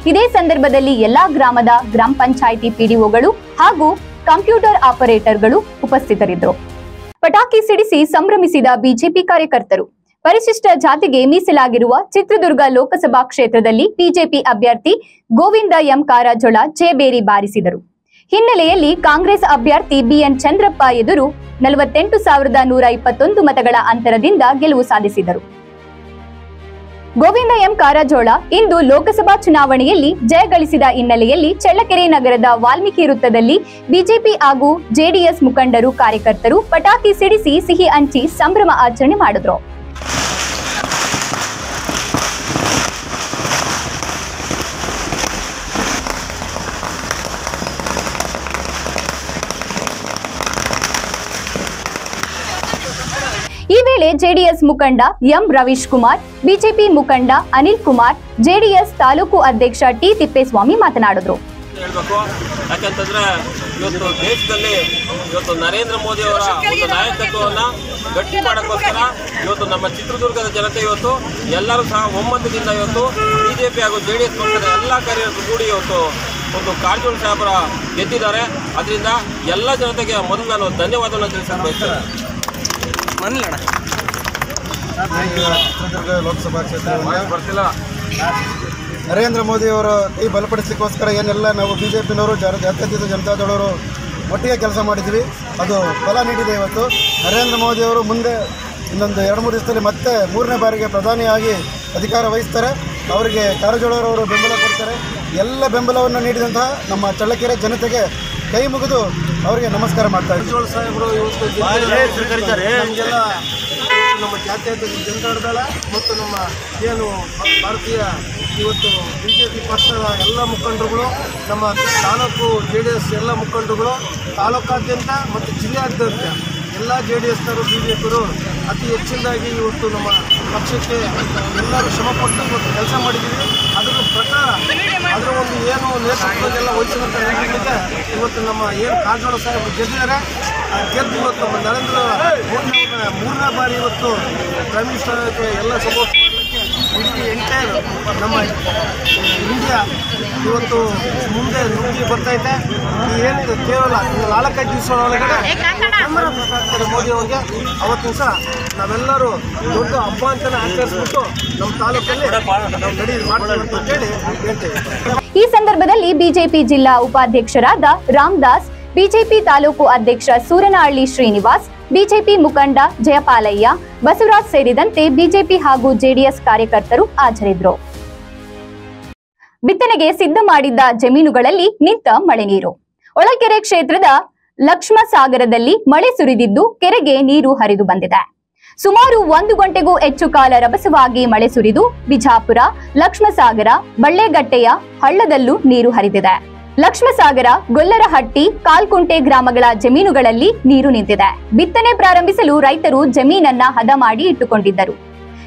ಇದೇ ಸಂದರ್ಭದಲ್ಲಿ ಎಲ್ಲಾ ಗ್ರಾಮದ ಗ್ರಾಮ ಪಂಚಾಯಿತಿ ಪಿಡಿಒಗಳು ಹಾಗೂ ಕಂಪ್ಯೂಟರ್ ಆಪರೇಟರ್ಗಳು ಉಪಸ್ಥಿತರಿದ್ದರು. ಪಟಾಕಿ ಸಿಡಿಸಿ ಸಂಭ್ರಮಿಸಿದ ಬಿಜೆಪಿ ಕಾರ್ಯಕರ್ತರು. ಪರಿಶಿಷ್ಟ ಜಾತಿಗೆ ಮೀಸಲಾಗಿರುವ ಚಿತ್ರದುರ್ಗ ಲೋಕಸಭಾ ಕ್ಷೇತ್ರದಲ್ಲಿ ಬಿಜೆಪಿ ಅಭ್ಯರ್ಥಿ ಗೋವಿಂದ ಎಂ ಕಾರಜೋಳ ಜಯಬೇರಿ ಬಾರಿಸಿದರು. ಹಿನ್ನೆಲೆಯಲ್ಲಿ ಕಾಂಗ್ರೆಸ್ ಅಭ್ಯರ್ಥಿ ಬಿಎನ್ ಚಂದ್ರಪ್ಪ ಎದುರು ನಲವತ್ತೆಂಟು ಸಾವಿರದ ನೂರ ಇಪ್ಪತ್ತೊಂದು ಮತಗಳ ಅಂತರದಿಂದ ಗೆಲುವು ಸಾಧಿಸಿದರು. ಗೋವಿಂದ ಎಂ ಕಾರಜೋಳ ಇಂದು ಲೋಕಸಭಾ ಚುನಾವಣೆಯಲ್ಲಿ ಜಯಗಳಿಸಿದ ಹಿನ್ನೆಲೆಯಲ್ಲಿ ಚಳ್ಳಕೆರೆ ನಗರದ ವಾಲ್ಮೀಕಿ ವೃತ್ತದಲ್ಲಿ ಬಿಜೆಪಿ ಹಾಗೂ ಜೆಡಿಎಸ್ ಮುಖಂಡರು ಕಾರ್ಯಕರ್ತರು ಪಟಾಕಿ ಸಿಡಿಸಿ ಸಿಹಿ ಹಂಚಿ ಸಂಭ್ರಮ ಆಚರಣೆ ಮಾಡಿದ್ರು ಈ ವೇಳೆ ಜೆಡಿಎಸ್ ಮುಖಂಡ ಎಂ ರವೀಶ್ ಕುಮಾರ್ ಬಿಜೆಪಿ ಮುಖಂಡ ಅನಿಲ್ ಕುಮಾರ್ ಜೆಡಿಎಸ್ ತಾಲೂಕು ಅಧ್ಯಕ್ಷ ಟಿ ತಿಪ್ಪೇಸ್ವಾಮಿ ಮಾತನಾಡಿದ್ರು. ಹೇಳಬೇಕು. ಯಾಕಂತಂದ್ರೆ ಇವತ್ತು ದೇಶದಲ್ಲಿ ಇವತ್ತು ನರೇಂದ್ರ ಮೋದಿ ಅವರ ಒಂದು ನಾಯಕತ್ವವನ್ನ ಗಟ್ಟಿ ಮಾಡೋಕ್ಕೋಸ್ಕರ ಇವತ್ತು ನಮ್ಮ ಚಿತ್ರದುರ್ಗದ ಜನತೆ ಇವತ್ತು ಎಲ್ಲರೂ ಸಹ ಒಮ್ಮತದಿಂದ ಇವತ್ತು ಬಿಜೆಪಿ ಹಾಗೂ ಜೆ ಡಿ ಎಸ್ ಪಕ್ಷದ ಎಲ್ಲ ಕಾರ್ಯಕರ್ತರು ಕೂಡಿ ಇವತ್ತು ಒಂದು ಕಾರಜೋಳ ಸಾಹೇಬರ ಗೆದ್ದಿದ್ದಾರೆ. ಅದರಿಂದ ಎಲ್ಲ ಜನತೆಗೆ ಮೊದಲು ನಾನು ಧನ್ಯವಾದವನ್ನು ತಿಳಿಸಲು ಬಯಸ್ತೇನೆ. ಚಿತ್ರದುರ್ಗ ಲೋಕಸಭಾ ಕ್ಷೇತ್ರ. ನರೇಂದ್ರ ಮೋದಿ ಅವರು ಕೈ ಬಲಪಡಿಸಲಿಕ್ಕೋಸ್ಕರ ಏನೆಲ್ಲ ನಾವು ಬಿ ಜೆ ಪಿನವರು ಜಾತ್ಯತೀತ ಜನತಾದಳವರು ಒಟ್ಟಿಗೆ ಕೆಲಸ ಮಾಡಿದ್ವಿ ಅದು ಫಲ ನೀಡಿದೆ ಇವತ್ತು. ನರೇಂದ್ರ ಮೋದಿಯವರು ಮುಂದೆ ಇನ್ನೊಂದು ಎರಡು ಮೂರು ದಿವಸದಲ್ಲಿ ಮತ್ತೆ ಮೂರನೇ ಬಾರಿಗೆ ಪ್ರಧಾನಿಯಾಗಿ ಅಧಿಕಾರ ವಹಿಸ್ತಾರೆ. ಅವರಿಗೆ ಕಾರಜೋಳರವರು ಬೆಂಬಲ ಕೊಡ್ತಾರೆ. ಎಲ್ಲ ಬೆಂಬಲವನ್ನು ನೀಡಿದಂತಹ ನಮ್ಮ ಚಳ್ಳಕೆರೆ ಜನತೆಗೆ ಕೈ ಮುಗಿದು ಅವರಿಗೆ ನಮಸ್ಕಾರ ಮಾಡ್ತಾ ನಮ್ಮ ಜಾತ್ಯತೀತ ಜನತಾದಳ ಮತ್ತು ನಮ್ಮ ಏನು ಭಾರತೀಯ ಇವತ್ತು ಬಿ ಜೆ ಪಿ ಪಕ್ಷದ ಎಲ್ಲ ಮುಖಂಡರುಗಳು, ನಮ್ಮ ತಾಲೂಕು ಜೆ ಡಿ ಎಸ್ ಎಲ್ಲ ಮುಖಂಡರುಗಳು, ತಾಲೂಕಾದ್ಯಂತ ಮತ್ತು ಜಿಲ್ಲೆಯಾದ್ಯಂತ ಎಲ್ಲ ಜೆ ಡಿ ಎಸ್ನವರು ಬಿ ಜೆ ಪಿಯವರು ಅತಿ ಹೆಚ್ಚಿನದಾಗಿ ಇವತ್ತು ನಮ್ಮ ಪಕ್ಷಕ್ಕೆ ಎಲ್ಲರೂ ಶ್ರಮಪಟ್ಟು ಇವತ್ತು ಕೆಲಸ ಮಾಡಿದ್ದೀವಿ. ಅದರ ಪ್ರಕಾರ ಅದರ ಒಂದು ಏನು ನೇತೃತ್ವದೆಲ್ಲ ವಹಿಸಿದಂಥ ನಾಯಕರಿಗೆ ಇವತ್ತು ನಮ್ಮ ಏನು ಕಾರಜೋಳ ಸಾಹೇಬರು ಗೆದ್ದಿದ್ದಾರೆ. ಗೆದ್ದು ಇವತ್ತು ನಮ್ಮ ನರೇಂದ್ರ ಮೋದಿ ಮೂರನೇ ಬಾರಿ ಇವತ್ತು ಪ್ರೈಮ್ ಮಿನಿಸ್ಟರ್ ಎಲ್ಲ ಸಪೋರ್ಟ್ ಇಡೀ ಎಂಟೈರ್ ನಮ್ಮ ಇಂಡಿಯಾ ಇವತ್ತು ಮುಂದೆ ನುಗ್ಗಿ ಬರ್ತೈತೆ. ಈ ಏನಿದೆ ಕೇವಲ ನಾಲ್ಕೈದು ದಿವಸ ಒಳಗಡೆ ಮೋದಿ ಅವರಿಗೆ ಅವತ್ತು ದಿವಸ ನಾವೆಲ್ಲರೂ ದೊಡ್ಡ ಹಬ್ಬ ಅಂತಾನೆ ಆಚರಿಸ್ಬಿಟ್ಟು ನಮ್ಮ ತಾಲೂಕಲ್ಲಿ ನಾವು ನಡಿ ಮಾಡ್ತೀವಿ ಅಂತ ಹೇಳಿ ಹೇಳ್ತೇವೆ. ಈ ಸಂದರ್ಭದಲ್ಲಿ ಬಿಜೆಪಿ ಜಿಲ್ಲಾ ಉಪಾಧ್ಯಕ್ಷರಾದ ರಾಮದಾಸ್ ಬಿಜೆಪಿ ತಾಲೂಕು ಅಧ್ಯಕ್ಷ ಸೂರನಹಳ್ಳಿ ಶ್ರೀನಿವಾಸ್ ಬಿಜೆಪಿ ಮುಖಂಡ ಜಯಪಾಲಯ್ಯ, ಬಸವರಾಜ್ ಸೇರಿದಂತೆ ಬಿಜೆಪಿ ಹಾಗೂ ಜೆಡಿಎಸ್ ಕಾರ್ಯಕರ್ತರು ಹಾಜರಿದ್ದರು. ಬಿತ್ತನೆಗೆ ಸಿದ್ಧ ಮಾಡಿದ್ದ ಜಮೀನುಗಳಲ್ಲಿ ನಿಂತ ಮಳೆ ನೀರು. ಒಳಕೆರೆ ಕ್ಷೇತ್ರದ ಲಕ್ಷ್ಮಸಾಗರದಲ್ಲಿ ಮಳೆ ಸುರಿದಿದ್ದು ಕೆರೆಗೆ ನೀರು ಹರಿದು ಬಂದಿದೆ. ಸುಮಾರು ಒಂದು ಗಂಟೆಗೂ ಹೆಚ್ಚು ಕಾಲ ರಭಸವಾಗಿ ಮಳೆ ಸುರಿದು ಬಿಜಾಪುರ, ಲಕ್ಷ್ಮಸಾಗರ, ಬಳ್ಳೆಗಟ್ಟೆಯ ಹಳ್ಳದಲ್ಲೂ ನೀರು ಹರಿದಿದೆ. ಲಕ್ಷ್ಮಸಾಗರ, ಗೊಲ್ಲರಹಟ್ಟಿ, ಕಾಲ್ಕುಂಟೆ ಗ್ರಾಮಗಳ ಜಮೀನುಗಳಲ್ಲಿ ನೀರು ನಿಂತಿದೆ. ಬಿತ್ತನೆ ಪ್ರಾರಂಭಿಸಲು ರೈತರು ಜಮೀನನ್ನ ಹದ ಮಾಡಿ ಇಟ್ಟುಕೊಂಡಿದ್ದರು.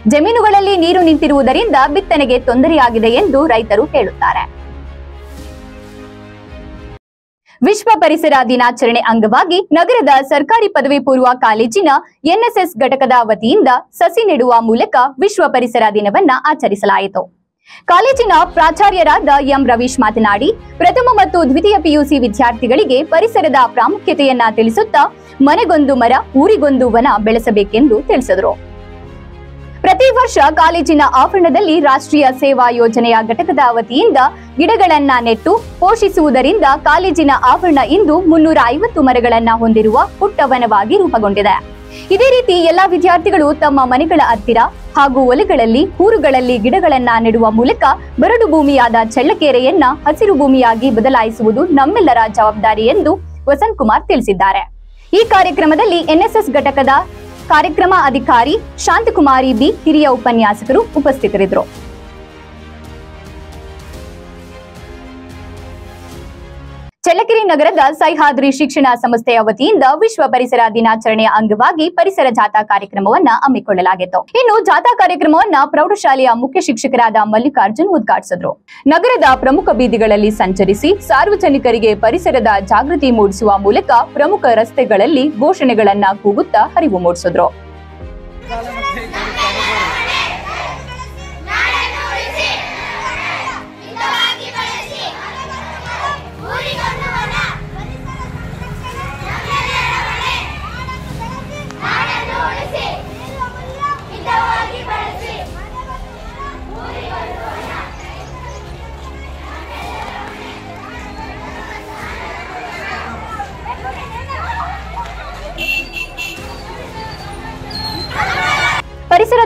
ಜಮೀನುಗಳಲ್ಲಿ ನೀರು ನಿಂತಿರುವುದರಿಂದ ಬಿತ್ತನೆಗೆ ತೊಂದರೆಯಾಗಿದೆ ಎಂದು ರೈತರು ಹೇಳುತ್ತಾರೆ. ವಿಶ್ವ ಪರಿಸರ ದಿನಾಚರಣೆ ಅಂಗವಾಗಿ ನಗರದ ಸರ್ಕಾರಿ ಪದವಿ ಪೂರ್ವ ಕಾಲೇಜಿನ ಎನ್ಎಸ್ಎಸ್ ಘಟಕದ ವತಿಯಿಂದ ಸಸಿ ನೆಡುವ ಮೂಲಕ ವಿಶ್ವ ಪರಿಸರ ದಿನವನ್ನ ಆಚರಿಸಲಾಯಿತು. ಕಾಲೇಜಿನ ಪ್ರಾಚಾರ್ಯರಾದ ಎಂ ರವೀಶ್ ಮಾತನಾಡಿ, ಪ್ರಥಮ ಮತ್ತು ದ್ವಿತೀಯ ಪಿಯುಸಿ ವಿದ್ಯಾರ್ಥಿಗಳಿಗೆ ಪರಿಸರದ ಪ್ರಾಮುಖ್ಯತೆಯನ್ನ ತಿಳಿಸುತ್ತಾ ಮನೆಗೊಂದು ಮರ, ಊರಿಗೊಂದು ವನ ಬೆಳೆಸಬೇಕೆಂದು ತಿಳಿಸಿದರು. ಪ್ರತಿ ವರ್ಷ ಕಾಲೇಜಿನ ಆವರಣದಲ್ಲಿ ರಾಷ್ಟ್ರೀಯ ಸೇವಾ ಯೋಜನೆಯ ಘಟಕದ ವತಿಯಿಂದ ಗಿಡಗಳನ್ನ ನೆಟ್ಟು ಪೋಷಿಸುವುದರಿಂದ ಕಾಲೇಜಿನ ಆವರಣ ಇಂದು ಮುನ್ನೂರ ಐವತ್ತು ಮರಗಳನ್ನ ಹೊಂದಿರುವ ಪುಟ್ಟವನವಾಗಿ ರೂಪುಗೊಂಡಿದೆ. ಇದೇ ರೀತಿ ಎಲ್ಲಾ ವಿದ್ಯಾರ್ಥಿಗಳು ತಮ್ಮ ಮನೆಗಳ ಹತ್ತಿರ ಹಾಗೂ ಒಲೆಗಳಲ್ಲಿ, ಊರುಗಳಲ್ಲಿ ಗಿಡಗಳನ್ನ ನೆಡುವ ಮೂಲಕ ಬರಡು ಭೂಮಿಯಾದ ಚಳ್ಳಕೆರೆಯನ್ನ ಹಸಿರು ಭೂಮಿಯಾಗಿ ಬದಲಾಯಿಸುವುದು ನಮ್ಮೆಲ್ಲರ ಜವಾಬ್ದಾರಿ ಎಂದು ವಸಂತ್ ಕುಮಾರ್ ತಿಳಿಸಿದ್ದಾರೆ. ಈ ಕಾರ್ಯಕ್ರಮದಲ್ಲಿ ಎನ್ಎಸ್ಎಸ್ ಘಟಕದ ಕಾರ್ಯಕ್ರಮ ಅಧಿಕಾರಿ ಶಾಂತಕುಮಾರಿ ಬಿ, ಹಿರಿಯ ಉಪನ್ಯಾಸಕರು ಉಪಸ್ಥಿತರಿದ್ದರು. ಚಳ್ಳಕೆರೆ ನಗರದ ಸಹ್ಯಾದ್ರಿ ಶಿಕ್ಷಣ ಸಂಸ್ಥೆಯ ವತಿಯಿಂದ ವಿಶ್ವ ಪರಿಸರ ದಿನಾಚರಣೆಯ ಅಂಗವಾಗಿ ಪರಿಸರ ಜಾಥಾ ಕಾರ್ಯಕ್ರಮವನ್ನ ಹಮ್ಮಿಕೊಳ್ಳಲಾಗಿತ್ತು. ಇನ್ನು ಜಾಥಾ ಕಾರ್ಯಕ್ರಮವನ್ನ ಪ್ರೌಢಶಾಲೆಯ ಮುಖ್ಯ ಶಿಕ್ಷಕರಾದ ಮಲ್ಲಿಕಾರ್ಜುನ್ ಉದ್ಘಾಟಿಸಿದ್ರು. ನಗರದ ಪ್ರಮುಖ ಬೀದಿಗಳಲ್ಲಿ ಸಂಚರಿಸಿ ಸಾರ್ವಜನಿಕರಿಗೆ ಪರಿಸರದ ಜಾಗೃತಿ ಮೂಡಿಸುವ ಮೂಲಕ ಪ್ರಮುಖ ರಸ್ತೆಗಳಲ್ಲಿ ಘೋಷಣೆಗಳನ್ನ ಕೂಗುತ್ತಾ ಹರಿವು ಮೂಡಿಸಿದ್ರು.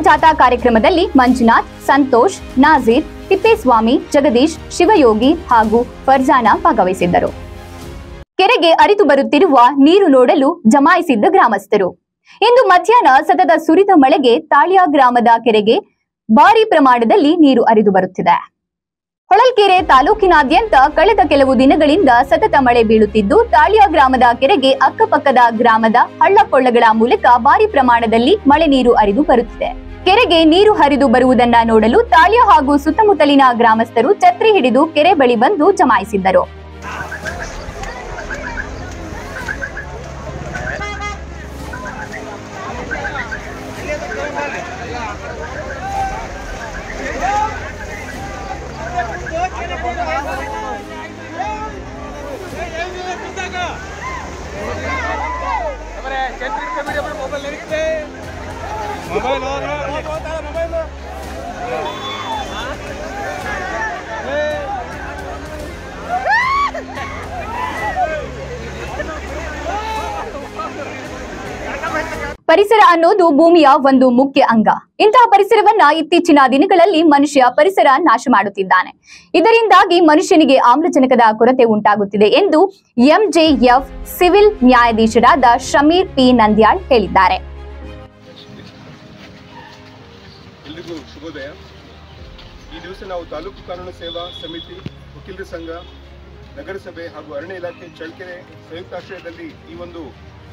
ಜಾಥಾ ಕಾರ್ಯಕ್ರಮದಲ್ಲಿ ಮಂಜುನಾಥ್, ಸಂತೋಷ್, ನಾಜೀರ್, ತಿಪ್ಪೇಸ್ವಾಮಿ, ಜಗದೀಶ್, ಶಿವಯೋಗಿ ಹಾಗೂ ಫರ್ಜಾನ ಭಾಗವಹಿಸಿದ್ದರು. ಕೆರೆಗೆ ಅರಿತು ಬರುತ್ತಿರುವ ನೀರು ನೋಡಲು ಜಮಾಯಿಸಿದ್ದ ಗ್ರಾಮಸ್ಥರು. ಇಂದು ಮಧ್ಯಾಹ್ನ ಸತತ ಸುರಿದ ಮಳೆಗೆ ತಾಳಿಯ ಗ್ರಾಮದ ಕೆರೆಗೆ ಭಾರಿ ಪ್ರಮಾಣದಲ್ಲಿ ನೀರು ಅರಿದು ಬರುತ್ತಿದೆ. ಹೊಳಲ್ಕೆರೆ ತಾಲೂಕಿನಾದ್ಯಂತ ಕಳೆದ ಕೆಲವು ದಿನಗಳಿಂದ ಸತತ ಮಳೆ ಬೀಳುತ್ತಿದ್ದು, ತಾಳಿಯ ಗ್ರಾಮದ ಕೆರೆಗೆ ಅಕ್ಕಪಕ್ಕದ ಗ್ರಾಮದ ಹಳ್ಳಕೊಳ್ಳಗಳ ಮೂಲಕ ಭಾರಿ ಪ್ರಮಾಣದಲ್ಲಿ ಮಳೆ ನೀರು ಅರಿದು ಬರುತ್ತಿದೆ. ಕೆರೆಗೆ ನೀರು ಹರಿದು ಬರುವುದನ್ನ ನೋಡಲು ತಾಳ್ಯ ಹಾಗೂ ಸುತ್ತಮುತ್ತಲಿನ ಗ್ರಾಮಸ್ಥರು ಛತ್ರಿ ಹಿಡಿದು ಕೆರೆ ಬಳಿ ಬಂದು ಜಮಾಯಿಸಿದ್ದರು. ಪರಿಸರ ಅನ್ನೋದು ಭೂಮಿಯ ಒಂದು ಮುಖ್ಯ ಅಂಗ. ಇಂತಹ ಪರಿಸರವನ್ನ ಇತ್ತೀಚಿನ ದಿನಗಳಲ್ಲಿ ಮನುಷ್ಯ ಪರಿಸರ ನಾಶ ಮಾಡುತ್ತಿದ್ದಾನೆ. ಇದರಿಂದಾಗಿ ಮನುಷ್ಯನಿಗೆ ಆಮ್ಲಜನಕದ ಕೊರತೆ ಉಂಟಾಗುತ್ತಿದೆ ಎಂದು ಎಂಜೆಎಫ್ ಸಿವಿಲ್ ನ್ಯಾಯಾಧೀಶರಾದ ಶಮೀರ್ ಪಿ. ನಂದ್ಯಾಳ್ ಹೇಳಿದ್ದಾರೆ. ಈ ದಿವಸ ನಾವು ತಾಲೂಕು ಕಾನೂನು ಸೇವಾ ಸಮಿತಿ, ವಕೀಲರ ಸಂಘ, ನಗರಸಭೆ ಹಾಗೂ ಅರಣ್ಯ ಇಲಾಖೆ ಚಳ್ಳಕೆರೆ ಸಂಯುಕ್ತಾಶ್ರಯದಲ್ಲಿ ಈ ಒಂದು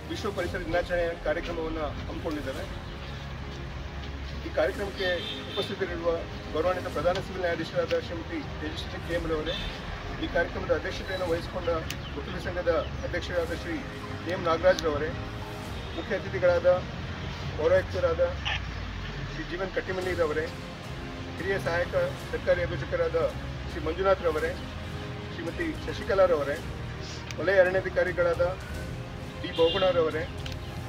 ವಿಶ್ವ ಪರಿಸರ ದಿನಾಚರಣೆಯ ಕಾರ್ಯಕ್ರಮವನ್ನು ಹಮ್ಮಿಕೊಂಡಿದ್ದಾರೆ ಈ ಕಾರ್ಯಕ್ರಮಕ್ಕೆ ಉಪಸ್ಥಿತರಿರುವ ಗೌರವಾನ್ವಿತ ಪ್ರಧಾನ ಸಿವಿಲ್ ನ್ಯಾಯಾಧೀಶರಾದ ಶ್ರೀಮತಿ ತೇಜಸ್ವಿ ಕೆ ಅವರೇ, ಈ ಕಾರ್ಯಕ್ರಮದ ಅಧ್ಯಕ್ಷತೆಯನ್ನು ವಹಿಸಿಕೊಂಡ ವಕೀಲ ಸಂಘದ ಅಧ್ಯಕ್ಷರಾದ ಶ್ರೀ ಎಂ ನಾಗರಾಜ್ರವರೇ ಮುಖ್ಯ ಅತಿಥಿಗಳಾದ ಪೌರಾಯುಕ್ತರಾದ ಶ್ರೀ ಜೀವನ್ ಕಟ್ಟಿಮನಿರವರೇ ಹಿರಿಯ ಸಹಾಯಕ ಸರ್ಕಾರಿ ಅಭಿಯೋಜಕರಾದ ಶ್ರೀ ಮಂಜುನಾಥ್ರವರೇ ಶ್ರೀಮತಿ ಶಶಿಕಲಾರವರೇ ವಲಯ ಅರಣ್ಯಾಧಿಕಾರಿಗಳಾದ ಡಿ ಬೋಗುಣರವರೇ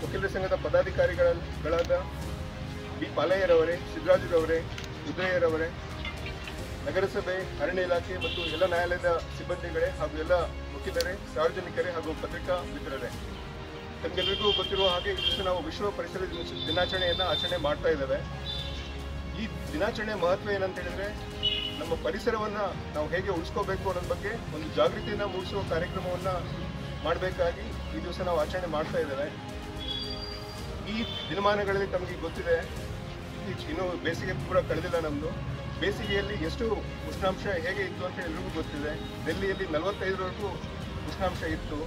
ವಕೀಲರ ಸಂಘದ ಪದಾಧಿಕಾರಿಗಳಾದ ಡಿ ಪಾಲಯ್ಯರವರೇ ಸಿದ್ದರಾಜುರವರೇ ಉದಯರವರೇ, ನಗರಸಭೆ, ಅರಣ್ಯ ಇಲಾಖೆ ಮತ್ತು ಎಲ್ಲ ನ್ಯಾಯಾಲಯದ ಸಿಬ್ಬಂದಿಗಳೇ ಹಾಗೂ ಎಲ್ಲ ವಕೀಲರೇ, ಸಾರ್ವಜನಿಕರೇ ಹಾಗೂ ಪತ್ರಿಕಾ ಮಿತ್ರರೇ. ನಮಗೆಲ್ಲರಿಗೂ ಗೊತ್ತಿರುವ ಹಾಗೆ ದಿವಸ ನಾವು ವಿಶ್ವ ಪರಿಸರ ದಿನ- ದಿನಾಚರಣೆಯನ್ನು ಆಚರಣೆ ಮಾಡ್ತಾ ಇದ್ದೇವೆ. ಈ ದಿನಾಚರಣೆ ಮಹತ್ವ ಏನಂತ ಹೇಳಿದ್ರೆ, ನಮ್ಮ ಪರಿಸರವನ್ನು ನಾವು ಹೇಗೆ ಉಳಿಸ್ಕೋಬೇಕು ಅನ್ನೋದ್ರ ಬಗ್ಗೆ ಒಂದು ಜಾಗೃತಿಯನ್ನ ಮೂಡಿಸುವ ಕಾರ್ಯಕ್ರಮವನ್ನು ಮಾಡಬೇಕಾಗಿ ಈ ದಿವಸ ನಾವು ಆಚರಣೆ ಮಾಡ್ತಾ ಇದ್ದೇವೆ. ಈ ದಿನಮಾನಗಳಲ್ಲಿ ತಮಗೆ ಗೊತ್ತಿದೆ ಇನ್ನು ಬೇಸಿಗೆ ಪೂರ ಕಳೆದಿಲ್ಲ ನಮ್ಮದು ಬೇಸಿಗೆಯಲ್ಲಿ ಎಷ್ಟು ಉಷ್ಣಾಂಶ ಹೇಗೆ ಇತ್ತು ಅಂತ ಎಲ್ರಿಗೂ ಗೊತ್ತಿದೆ. ಡೆಲ್ಲಿಯಲ್ಲಿ ನಲವತ್ತೈದರವರೆಗೂ ಉಷ್ಣಾಂಶ ಇತ್ತು.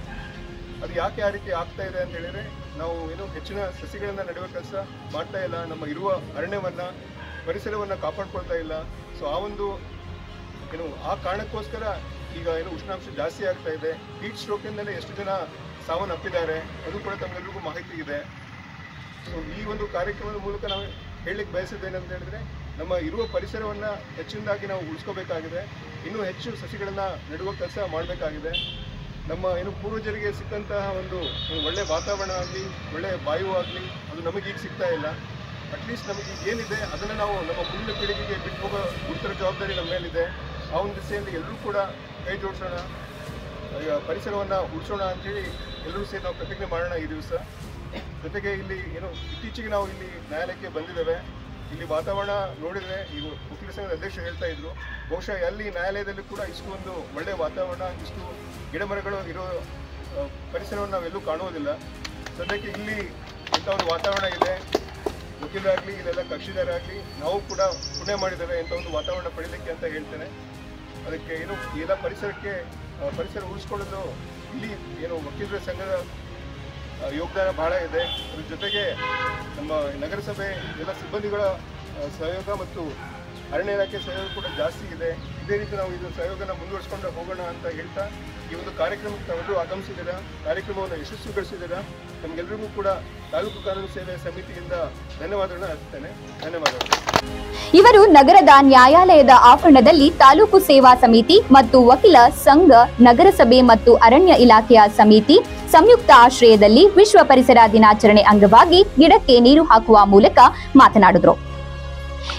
ಅದು ಯಾಕೆ ಆ ರೀತಿ ಆಗ್ತಾ ಇದೆ ಅಂತ ಹೇಳಿದ್ರೆ, ನಾವು ಏನು ಹೆಚ್ಚಿನ ಸಸಿಗಳನ್ನ ನೆಡುವ ಕೆಲಸ ಮಾಡ್ತಾ ಇಲ್ಲ. ನಮ್ಮ ಇರುವ ಅರಣ್ಯವನ್ನ, ಪರಿಸರವನ್ನ ಕಾಪಾಡ್ಕೊಳ್ತಾ ಇಲ್ಲ. ಸೊ ಆ ಒಂದು ಏನು, ಆ ಕಾರಣಕ್ಕೋಸ್ಕರ ಈಗ ಏನು ಉಷ್ಣಾಂಶ ಜಾಸ್ತಿ ಆಗ್ತಾ ಇದೆ. ಹೀಟ್ ಸ್ಟ್ರೋಕಿಂದಲೇ ಎಷ್ಟು ಜನ ಸಾವನ್ನಪ್ಪಿದ್ದಾರೆ ಅದು ಕೂಡ ತಮ್ಮೆಲ್ಲರಿಗೂ ಮಾಹಿತಿ ಇದೆ. ಸೊ ಈ ಒಂದು ಕಾರ್ಯಕ್ರಮದ ಮೂಲಕ ನಾವು ಹೇಳಲಿಕ್ಕೆ ಬಯಸಿದ್ದೇನೆ ಹೇಳಿದ್ರೆ, ನಮ್ಮ ಇರುವ ಪರಿಸರವನ್ನ ಹೆಚ್ಚಿನದಾಗಿ ನಾವು ಉಳಿಸ್ಕೋಬೇಕಾಗಿದೆ. ಇನ್ನೂ ಹೆಚ್ಚು ಸಸಿಗಳನ್ನು ನೆಡುವ ಕೆಲಸ ಮಾಡಬೇಕಾಗಿದೆ. ನಮ್ಮ ಏನು ಪೂರ್ವಜರಿಗೆ ಸಿಕ್ಕಂತಹ ಒಂದು ಒಳ್ಳೆಯ ಒಳ್ಳೆ ವಾತಾವರಣ ಆಗಲಿ, ಒಳ್ಳೆ ವಾಯು ಆಗಲಿ, ಅದು ನಮಗೀಗ ಸಿಗ್ತಾ ಇಲ್ಲ. ಅಟ್ಲೀಸ್ಟ್ ನಮಗೆ ಏನಿದೆ, ಅದನ್ನು ನಾವು ನಮ್ಮ ಮುಂದಿನ ಪೀಳಿಗೆಗೆ ಬಿಟ್ಟು ಹೋಗೋ ಉತ್ತರ ಜವಾಬ್ದಾರಿ ನಮ್ಮ ಮೇಲಿದೆ. ಆ ಒಂದು ದಿಸೆಯಲ್ಲಿ ಎಲ್ಲರೂ ಕೂಡ ಕೈ ಜೋಡಿಸೋಣ. ಪರಿಸರವನ್ನು ಉಳಿಸೋಣ ಅಂತೇಳಿ ಎಲ್ಲರೂ ಸೇರಿ ನಾವು ಪ್ರತಿಜ್ಞೆ ಮಾಡೋಣ ಈ ದಿವಸ. ಜೊತೆಗೆ ಇಲ್ಲಿ ಏನು, ಇತ್ತೀಚೆಗೆ ನಾವು ಇಲ್ಲಿ ನ್ಯಾಯಾಲಯಕ್ಕೆ ಬಂದಿದ್ದೇವೆ. ಇಲ್ಲಿ ವಾತಾವರಣ ನೋಡಿದರೆ ಈಗ ವಕೀಲ ಸಂಘದ ಅಧ್ಯಕ್ಷರು ಹೇಳ್ತಾ ಇದ್ರು, ಬಹುಶಃ ಅಲ್ಲಿ ನ್ಯಾಯಾಲಯದಲ್ಲಿ ಕೂಡ ಇಷ್ಟು ಒಂದು ಒಳ್ಳೆಯ ವಾತಾವರಣ, ಇಷ್ಟು ಗಿಡ ಮರಗಳು ಇರೋ ಪರಿಸರವನ್ನು ನಾವೆಲ್ಲೂ ಕಾಣುವುದಿಲ್ಲ. ಸದ್ಯಕ್ಕೆ ಇಲ್ಲಿ ಇಂಥ ಒಂದು ವಾತಾವರಣ ಇದೆ. ವಕೀಲರಾಗಲಿ, ಇಲ್ಲೆಲ್ಲ ಕಕ್ಷಿದಾರಾಗಲಿ, ನಾವು ಕೂಡ ಪುಣ್ಯ ಮಾಡಿದ್ದೇವೆ ಇಂಥ ಒಂದು ವಾತಾವರಣ ಪಡೀಲಿಕ್ಕೆ ಅಂತ ಹೇಳ್ತೇನೆ. ಅದಕ್ಕೆ ಏನು ಎಲ್ಲ ಪರಿಸರಕ್ಕೆ ಪರಿಸರ ಉಳಿಸ್ಕೊಳ್ಳೋದು ಇಲ್ಲಿ ಏನು ವಕೀಲರ ಸಂಘದ ಯೋಗದಾನ ಬಹಳ ಇದೆ. ಅದ್ರ ಜೊತೆಗೆ ನಮ್ಮ ನಗರಸಭೆ ಎಲ್ಲ ಸಿಬ್ಬಂದಿಗಳ ಸಹಯೋಗ ಮತ್ತು ಅರಣ್ಯ ಇಲಾಖೆ ಸಹಯೋಗ ಕೂಡ ಜಾಸ್ತಿ ಇದೆ. ಇದೇ ರೀತಿ ನಾವು ಇದು ಸಹಯೋಗನ ಮುಂದುವರಿಸ್ಕೊಂಡು ಹೋಗೋಣ ಅಂತ ಹೇಳ್ತಾ ಈ ಒಂದು ಕಾರ್ಯಕ್ರಮಕ್ಕೆ ತಾವೆಲ್ಲರೂ ಆಗಮಿಸಿದ್ದೀರಾ? ಕಾರ್ಯಕ್ರಮವನ್ನು ಯಶಸ್ವಿಗೊಳಿಸಿದ್ದೀರಾ? ನಮಗೆಲ್ಲರಿಗೂ ಕೂಡ ತಾಲೂಕು ಕಾನೂನು ಸೇವೆ ಸಮಿತಿಯಿಂದ ಧನ್ಯವಾದಗಳನ್ನು ಅರ್ಪಿಸ್ತೇನೆ. ಧನ್ಯವಾದಗಳು. ಇವರು ನಗರದ ನ್ಯಾಯಾಲಯದ ಆವರಣದಲ್ಲಿ ತಾಲೂಕು ಸೇವಾ ಸಮಿತಿ ಮತ್ತು ವಕೀಲ ಸಂಘ, ನಗರಸಭೆ ಮತ್ತು ಅರಣ್ಯ ಇಲಾಖೆಯ ಸಮಿತಿ ಸಂಯುಕ್ತ ಆಶ್ರಯದಲ್ಲಿ ವಿಶ್ವ ಪರಿಸರ ದಿನಾಚರಣೆ ಅಂಗವಾಗಿ ಗಿಡಕ್ಕೆ ನೀರು ಹಾಕುವ ಮೂಲಕ ಮಾತನಾಡಿದ್ರು.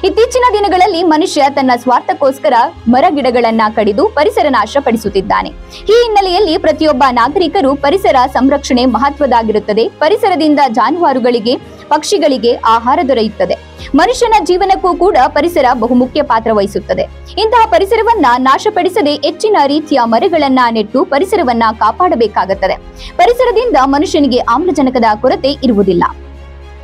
ಇತ್ತೀಚಿನ ದಿನಗಳಲ್ಲಿ ಮನುಷ್ಯ ತನ್ನ ಸ್ವಾರ್ಥಕ್ಕೋಸ್ಕರ ಮರ ಗಿಡಗಳನ್ನ ಕಡಿದು ಪರಿಸರ ನಾಶ ಪಡಿಸುತ್ತಿದ್ದಾನೆ ಈ ಹಿನ್ನೆಲೆಯಲ್ಲಿ ಪ್ರತಿಯೊಬ್ಬ ನಾಗರಿಕರು ಪರಿಸರ ಸಂರಕ್ಷಣೆ ಮಹತ್ವದಾಗಿರುತ್ತದೆ ಪರಿಸರದಿಂದ ಜಾನುವಾರುಗಳಿಗೆ, ಪಕ್ಷಿಗಳಿಗೆ ಆಹಾರ ದೊರೆಯುತ್ತದೆ. ಮನುಷ್ಯನ ಜೀವನಕ್ಕೂ ಕೂಡ ಪರಿಸರ ಬಹುಮುಖ್ಯ ಪಾತ್ರ ವಹಿಸುತ್ತದೆ. ಇಂತಹ ಪರಿಸರವನ್ನ ನಾಶಪಡಿಸದೆ ಹೆಚ್ಚಿನ ರೀತಿಯ ಮರಗಳನ್ನ ನೆಟ್ಟು ಪರಿಸರವನ್ನ ಕಾಪಾಡಬೇಕಾಗುತ್ತದೆ. ಪರಿಸರದಿಂದ ಮನುಷ್ಯನಿಗೆ ಆಮ್ಲಜನಕದ ಕೊರತೆ ಇರುವುದಿಲ್ಲ.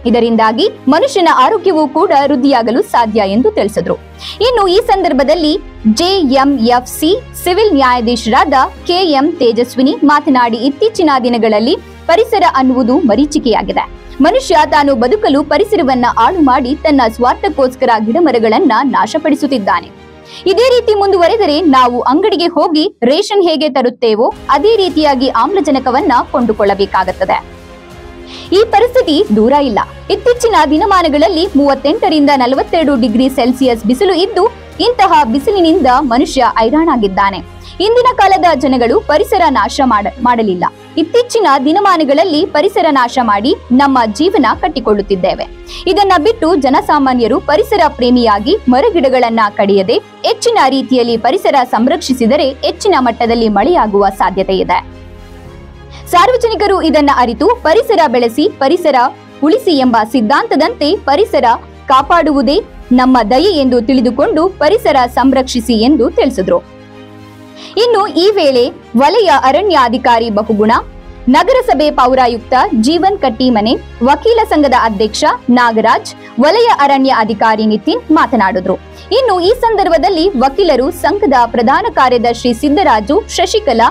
ಇದರಿಂದಾಗಿ ಮನುಷ್ಯನ ಆರೋಗ್ಯವೂ ಕೂಡ ವೃದ್ಧಿಯಾಗಲು ಸಾಧ್ಯ ಎಂದು ತಿಳಿಸಿದ್ರು. ಇನ್ನು ಈ ಸಂದರ್ಭದಲ್ಲಿ ಜೆಎಂಎಫ್ಸಿ ಸಿವಿಲ್ ನ್ಯಾಯಾಧೀಶರಾದ ಕೆಎಂ ತೇಜಸ್ವಿನಿ ಮಾತನಾಡಿ ಇತ್ತೀಚಿನ ದಿನಗಳಲ್ಲಿ ಪರಿಸರ ಅನ್ನುವುದು ಮರೀಚಿಕೆಯಾಗಿದೆ. ಮನುಷ್ಯ ತಾನು ಬದುಕಲು ಪರಿಸರವನ್ನ ಹಾಳು ಮಾಡಿ ತನ್ನ ಸ್ವಾರ್ಥಕ್ಕೋಸ್ಕರ ಗಿಡಮರಗಳನ್ನ ನಾಶಪಡಿಸುತ್ತಿದ್ದಾನೆ. ಇದೇ ರೀತಿ ಮುಂದುವರೆದರೆ ನಾವು ಅಂಗಡಿಗೆ ಹೋಗಿ ರೇಷನ್ ಹೇಗೆ ತರುತ್ತೇವೋ ಅದೇ ರೀತಿಯಾಗಿ ಆಮ್ಲಜನಕವನ್ನ ಕೊಂಡುಕೊಳ್ಳಬೇಕಾಗುತ್ತದೆ. ಈ ಪರಿಸ್ಥಿತಿ ದೂರ ಇಲ್ಲ. ಇತ್ತೀಚಿನ ದಿನಮಾನಗಳಲ್ಲಿ ಮೂವತ್ತೆಂಟರಿಂದ ನಲವತ್ತೆರಡು ಡಿಗ್ರಿ ಸೆಲ್ಸಿಯಸ್ ಬಿಸಿಲು ಇದ್ದು, ಇಂತಹ ಬಿಸಿಲಿನಿಂದ ಮನುಷ್ಯ ಐರಾಣಾಗಿದ್ದಾನೆ ಇಂದಿನ ಕಾಲದ ಜನಗಳು ಪರಿಸರ ನಾಶ ಮಾಡ, ಮಾಡಲಿಲ್ಲ. ಇತ್ತೀಚಿನ ದಿನಮಾನಗಳಲ್ಲಿ ಪರಿಸರ ನಾಶ ಮಾಡಿ ನಮ್ಮ ಜೀವನ ಕಟ್ಟಿಕೊಳ್ಳುತ್ತಿದ್ದೇವೆ. ಇದನ್ನ ಬಿಟ್ಟು ಜನಸಾಮಾನ್ಯರು ಪರಿಸರ ಪ್ರೇಮಿಯಾಗಿ ಮರಗಿಡಗಳನ್ನ ಕಡಿಯದೆ, ಹೆಚ್ಚಿನ ರೀತಿಯಲ್ಲಿ ಪರಿಸರ ಸಂರಕ್ಷಿಸಿದರೆ ಹೆಚ್ಚಿನ ಮಟ್ಟದಲ್ಲಿ ಮಳೆಯಾಗುವ ಸಾಧ್ಯತೆ ಇದೆ. ಸಾರ್ವಜನಿಕರು ಇದನ್ನ ಅರಿತು ಪರಿಸರ ಬೆಳೆಸಿ, ಪರಿಸರ ಉಳಿಸಿ ಎಂಬ ಸಿದ್ಧಾಂತದಂತೆ ಪರಿಸರ ಕಾಪಾಡುವುದೇ ನಮ್ಮ ದಯೆ ಎಂದು ತಿಳಿದುಕೊಂಡು ಪರಿಸರ ಸಂರಕ್ಷಿಸಿ ಎಂದು ತಿಳಿಸಿದ್ರು. ಇನ್ನು ಈ ವೇಳೆ ವಲಯ ಅರಣ್ಯಾಧಿಕಾರಿ ಬಹುಗುಣ, ನಗರಸಭೆ ಪೌರಾಯುಕ್ತ ಜೀವನ್ ಕಟ್ಟಿಮನೆ, ವಕೀಲ ಸಂಘದ ಅಧ್ಯಕ್ಷ ನಾಗರಾಜ್, ವಲಯ ಅರಣ್ಯ ಅಧಿಕಾರಿ ನಿತಿನ್ ಮಾತನಾಡಿದ್ರು. ಇನ್ನು ಈ ಸಂದರ್ಭದಲ್ಲಿ ವಕೀಲರು ಸಂಘದ ಪ್ರಧಾನ ಕಾರ್ಯದರ್ಶಿ ಸಿದ್ದರಾಜು, ಶಶಿಕಲಾ,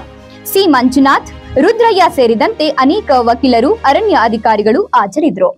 ಸಿ ಮಂಜುನಾಥ್ ರುದ್ರಯ್ಯ ಸೇರಿದಂತೆ ಅನೇಕ ವಕೀಲರು ಅರಣ್ಯ ಅಧಿಕಾರಿಗಳು ಹಾಜರಿದ್ದರು